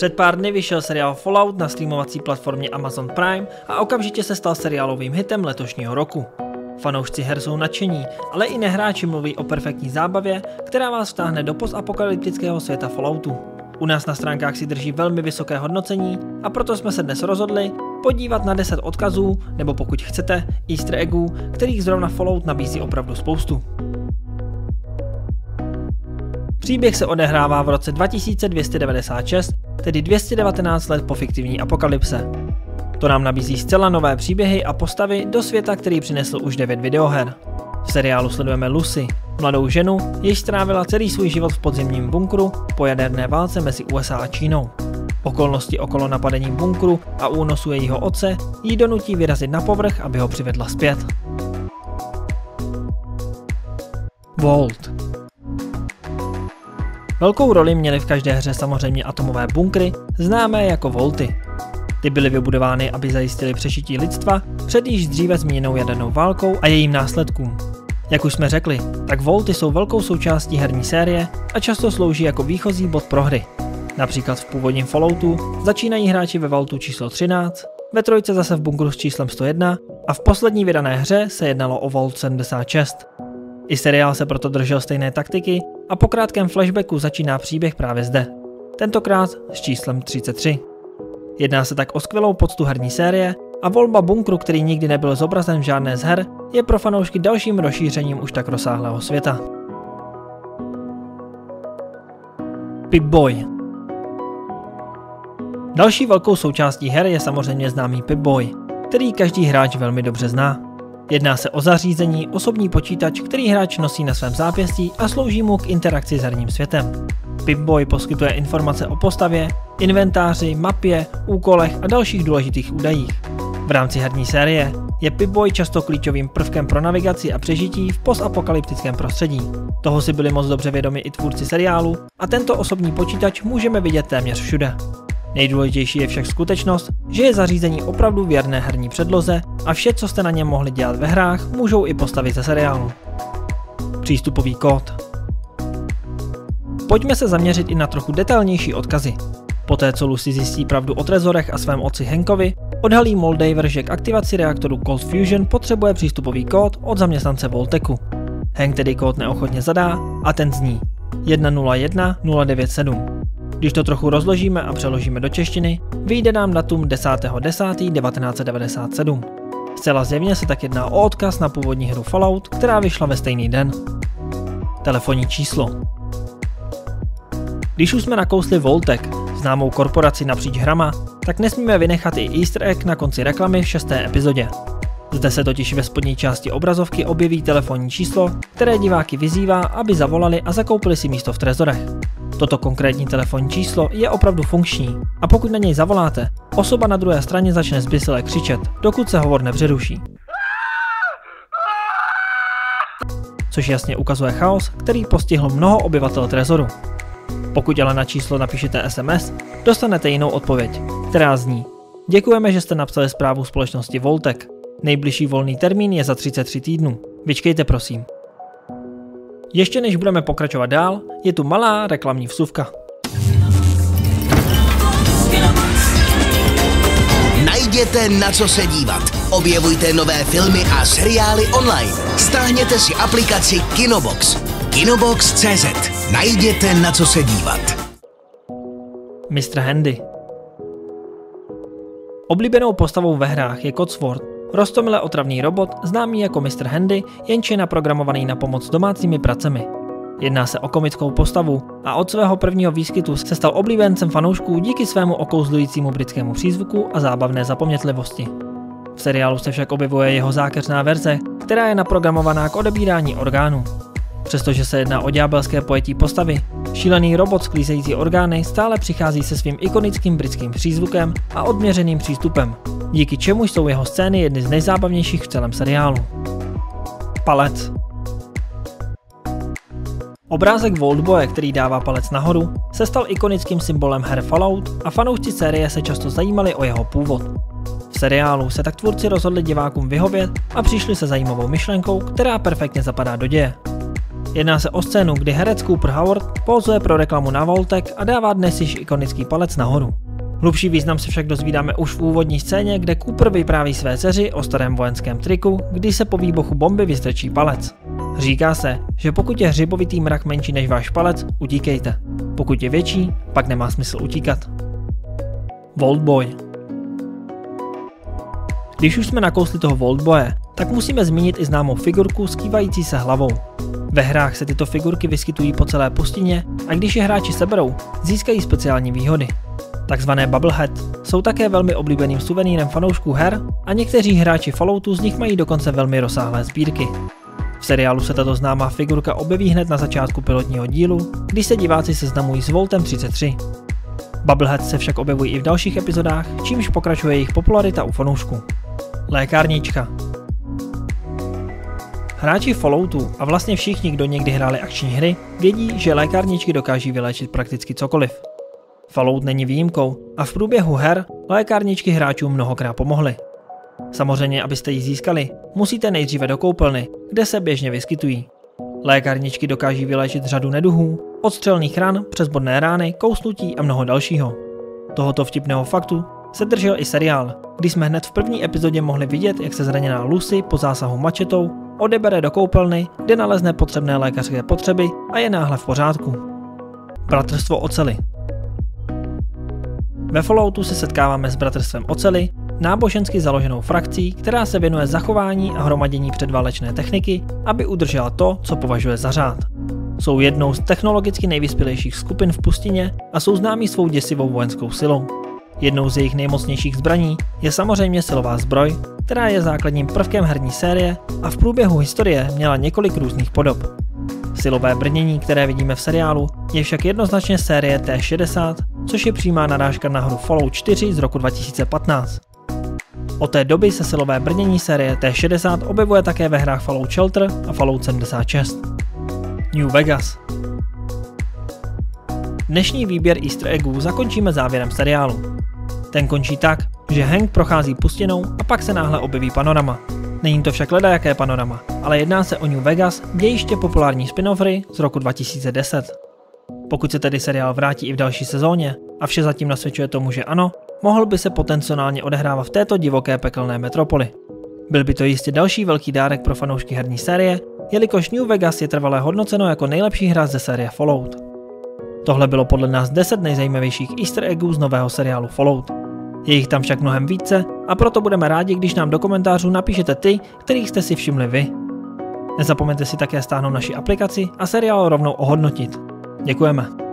Před pár dny vyšel seriál Fallout na streamovací platformě Amazon Prime a okamžitě se stal seriálovým hitem letošního roku. Fanoušci her jsou nadšení, ale i nehráči mluví o perfektní zábavě, která vás vtáhne do postapokalyptického světa Falloutu. U nás na stránkách si drží velmi vysoké hodnocení a proto jsme se dnes rozhodli podívat na 10 odkazů, nebo pokud chcete, easter eggů, kterých zrovna Fallout nabízí opravdu spoustu. Příběh se odehrává v roce 2296, tedy 219 let po fiktivní apokalypse. To nám nabízí zcela nové příběhy a postavy do světa, který přinesl už 9 videoher. V seriálu sledujeme Lucy, mladou ženu, jež strávila celý svůj život v podzemním bunkru po jaderné válce mezi USA a Čínou. Okolnosti okolo napadení bunkru a únosu jejího otce jí donutí vyrazit na povrch, aby ho přivedla zpět. Vault Velkou roli měly v každé hře samozřejmě atomové bunkry, známé jako volty. Ty byly vybudovány, aby zajistili přežití lidstva před již dříve zmíněnou jadernou válkou a jejím následkům. Jak už jsme řekli, tak volty jsou velkou součástí herní série a často slouží jako výchozí bod pro hry. Například v původním Falloutu začínají hráči ve Vaultu číslo 13, ve trojce zase v bunkru s číslem 101 a v poslední vydané hře se jednalo o Vault 76. I seriál se proto držel stejné taktiky a po krátkém flashbacku začíná příběh právě zde. Tentokrát s číslem 33. Jedná se tak o skvělou poctu herní série a volba bunkru, který nikdy nebyl zobrazen v žádné z her, je pro fanoušky dalším rozšířením už tak rozsáhlého světa. Pip-Boy Další velkou součástí her je samozřejmě známý Pip-Boy, který každý hráč velmi dobře zná. Jedná se o zařízení, osobní počítač, který hráč nosí na svém zápěstí a slouží mu k interakci s herním světem. Pip-Boy poskytuje informace o postavě, inventáři, mapě, úkolech a dalších důležitých údajích. V rámci herní série je Pip-Boy často klíčovým prvkem pro navigaci a přežití v postapokalyptickém prostředí. Toho si byli moc dobře vědomi i tvůrci seriálu a tento osobní počítač můžeme vidět téměř všude. Nejdůležitější je však skutečnost, že je zařízení opravdu věrné herní předloze a vše, co jste na něm mohli dělat ve hrách, můžou i postavit ze seriálu. Přístupový kód Pojďme se zaměřit i na trochu detailnější odkazy. Poté, co Lucy zjistí pravdu o trezorech a svém otci Hankovi, odhalí Moldaver, že k aktivaci reaktoru Cold Fusion potřebuje přístupový kód od zaměstnance Volteku. Hank tedy kód neochotně zadá a ten zní 101097. Když to trochu rozložíme a přeložíme do češtiny, vyjde nám datum 10.10.1997. Zcela zjevně se tak jedná o odkaz na původní hru Fallout, která vyšla ve stejný den. Telefonní číslo Když už jsme nakousli Voltek, známou korporaci napříč hrama, tak nesmíme vynechat i easter egg na konci reklamy v šesté epizodě. Zde se totiž ve spodní části obrazovky objeví telefonní číslo, které diváky vyzývá, aby zavolali a zakoupili si místo v trezorech. Toto konkrétní telefonní číslo je opravdu funkční a pokud na něj zavoláte, osoba na druhé straně začne zbysile křičet, dokud se hovor nepřeruší. Což jasně ukazuje chaos, který postihl mnoho obyvatel Trezoru. Pokud ale na číslo napíšete SMS, dostanete jinou odpověď, která zní Děkujeme, že jste napsali zprávu společnosti Voltek. Nejbližší volný termín je za 33 týdnů. Vyčkejte prosím. Ještě než budeme pokračovat dál, je tu malá reklamní vsuvka. Najděte na co se dívat. Objevujte nové filmy a seriály online. Stáhněte si aplikaci Kinobox. Kinobox.cz. Najděte na co se dívat. Mr. Handy Oblíbenou postavou ve hrách je Codsworth, Rostomile otravný robot, známý jako Mr. Handy, jenže je naprogramovaný na pomoc domácími pracemi. Jedná se o komickou postavu a od svého prvního výskytu se stal oblíbencem fanoušků díky svému okouzlujícímu britskému přízvuku a zábavné zapomnětlivosti. V seriálu se však objevuje jeho zákeřná verze, která je naprogramovaná k odebírání orgánů. Přestože se jedná o ďábelské pojetí postavy, šílený robot sklízející orgány stále přichází se svým ikonickým britským přízvukem a odměřeným přístupem, díky čemu jsou jeho scény jedny z nejzábavnějších v celém seriálu. Palec Obrázek Voltboye, který dává palec nahoru, se stal ikonickým symbolem her Fallout a fanoušci série se často zajímali o jeho původ. V seriálu se tak tvůrci rozhodli divákům vyhovět a přišli se zajímavou myšlenkou, která perfektně zapadá do děje. Jedná se o scénu, kdy herec Cooper Howard pozuje pro reklamu na Voltek a dává dnes již ikonický palec nahoru. Hlubší význam se však dozvídáme už v úvodní scéně, kde Cooper vypráví své dceři o starém vojenském triku, kdy se po výbuchu bomby vystrčí palec. Říká se, že pokud je hřibovitý mrak menší než váš palec, utíkejte. Pokud je větší, pak nemá smysl utíkat. Voltboy Když už jsme nakousli toho Voltboye, tak musíme zmínit i známou figurku skývající se hlavou. Ve hrách se tyto figurky vyskytují po celé pustině a když je hráči seberou, získají speciální výhody. Takzvané Bubblehead jsou také velmi oblíbeným suvenýrem fanoušků her a někteří hráči Falloutu z nich mají dokonce velmi rozsáhlé sbírky. V seriálu se tato známá figurka objeví hned na začátku pilotního dílu, když se diváci seznamují s Voltem 33. Bubblehead se však objevují i v dalších epizodách, čímž pokračuje jejich popularita u fanoušků. Lékárnička Hráči Falloutu a vlastně všichni, kdo někdy hráli akční hry, vědí, že lékárničky dokáží vyléčit prakticky cokoliv. Fallout není výjimkou a v průběhu her lékárničky hráčům mnohokrát pomohly. Samozřejmě, abyste ji získali, musíte nejdříve do koupelny, kde se běžně vyskytují. Lékárničky dokáží vyléčit řadu neduhů, od střelných ran přes bodné rány, kousnutí a mnoho dalšího. Tohoto vtipného faktu se držel i seriál, kdy jsme hned v první epizodě mohli vidět, jak se zraněná Lucy po zásahu mačetou odebere do koupelny, kde nalezne potřebné lékařské potřeby a je náhle v pořádku. Bratrstvo ocely Ve Falloutu se setkáváme s Bratrstvem ocely, nábožensky založenou frakcí, která se věnuje zachování a hromadění předválečné techniky, aby udržela to, co považuje za řád. Jsou jednou z technologicky nejvyspělejších skupin v pustině a jsou známí svou děsivou vojenskou silou. Jednou z jejich nejmocnějších zbraní je samozřejmě silová zbroj, která je základním prvkem herní série a v průběhu historie měla několik různých podob. Silové brnění, které vidíme v seriálu, je však jednoznačně série T60, což je přímá narážka na hru Fallout 4 z roku 2015. Od té doby se silové brnění série T60 objevuje také ve hrách Fallout Shelter a Fallout 76. New Vegas Dnešní výběr easter eggů zakončíme závěrem seriálu. Ten končí tak, že Hank prochází pustinou a pak se náhle objeví panorama. Není to však jaké panorama, ale jedná se o New Vegas, dějiště populární spin z roku 2010. Pokud se tedy seriál vrátí i v další sezóně, a vše zatím nasvědčuje tomu, že ano, mohl by se potenciálně odehrávat v této divoké pekelné metropoli. Byl by to jistě další velký dárek pro fanoušky herní série, jelikož New Vegas je trvalé hodnoceno jako nejlepší hra ze série Fallout. Tohle bylo podle nás 10 nejzajímavějších easter eggů z nového seriálu Fallout. Je jich tam však mnohem více a proto budeme rádi, když nám do komentářů napíšete ty, kterých jste si všimli vy. Nezapomeňte si také stáhnout naši aplikaci a seriál rovnou ohodnotit. Děkujeme.